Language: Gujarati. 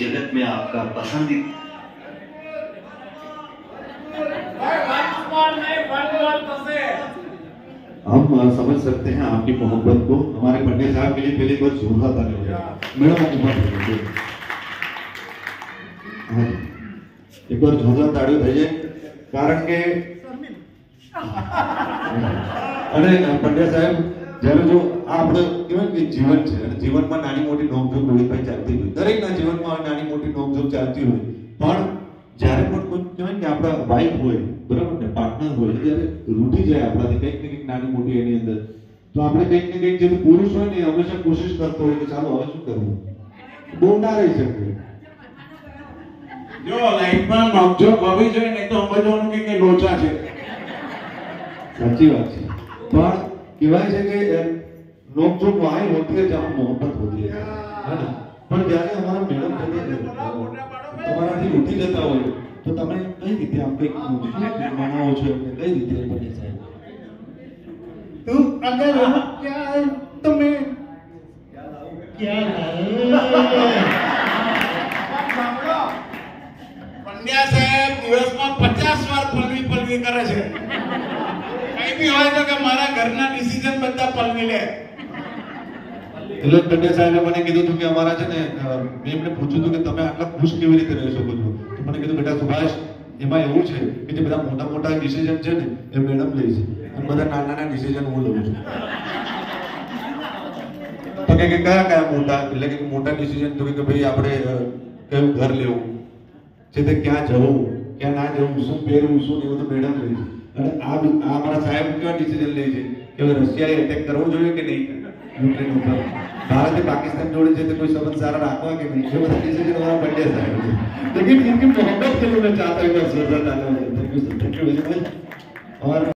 जगत में आपका पसंदीदा हम अ, समझ सकते हैं आपकी मोहब्बत को हमारे पंडित साहब के लिए पहले एक बार जोरदार ताली हो जाए मैडम आप ऊपर बैठो, बैठो। हाँ जी। એક વાર જોરદાર તાળીઓ થઈ જાય કારણ કે અને અ, પંડ્યા સાહેબ જ્યારે જો આ આપણે કહેવાય કે જીવન છે અને જીવનમાં નાની મોટી નોકઝોક કોઈ ચાલતી હોય દરેકના જીવનમાં નાની મોટી નોકઝોક ચાલતી હોય પણ જ્યારે પણ કોઈ કહેવાય કે આપણા વાઈફ હોય, બરાબર ને પાર્ટનર હોય, ત્યારે રૂઢી જાય આપણાથી કંઈક ને કંઈક નાની મોટી એની અંદર, તો આપણે કંઈક ને કંઈક જે પુરુષ હોય ને હંમેશા કોશિશ કરતો હોય કે ચાલો હવે શું કરવું? બહુ રહી શકે જો લાઈફમાં નોકજો ભાવી જોઈએ નહીં તો સમજવાનું કે કઈ લોચા છે. સાચી વાત છે. પણ કહેવાય છે કે નોકજો વાય હોતી છે જ્યાં મોહબ્બત હોતી છે પણ જ્યારે અમારા મેડમ તમારાથી ઉઠી જતા હોય તો તમે કઈ રીતે આમ કંઈક મનાવો છો એટલે કઈ રીતે બને પચાસ વાર પલવી પલવી કરે છે. કઈ બી હોય તો કે મારા ઘરના ડિસિઝન બધા પલવી લે. એટલે ટંડે સાહેબે મને કીધું હતું કે અમારા છે ને મેં એમને પૂછ્યું હતું કે તમે આટલા ખુશ કેવી રીતે રહી શકો છો? તો મને કીધું, બેટા સુભાષ, એમાં એવું છે કે જે બધા મોટા મોટા ડિસિઝન છે ને, એ મેડમ લે છે. અને બધા નાના નાના ડિસિઝન હું લઉં છું. તો કે કયા કયા મોટા, એટલે કે મોટા ડિસિઝન તો કે ભાઈ આપણે કયું ઘર લેવું? છે તે ક્યાં જવું, ક્યાં ના જવું, શું પહેરવું, શું એવું બધું મેડમ લે છે. અને આ આ અમારા સાહેબ કેવા ડિસિઝન લે છે કે હવે રશિયાએ એટેક કરવો જોઈએ કે નહીં યુક્રેન ઉપર ભારતે પાકિસ્તાન જોડે છે તો કોઈ સંબંધ સારા રાખવા કે નહીં એ બધા ડિસિઝન અમારા બંને સાહેબ છે लेकिन इनकी मोहब्बत के लिए मैं चाहता हूँ thank you thank you very much और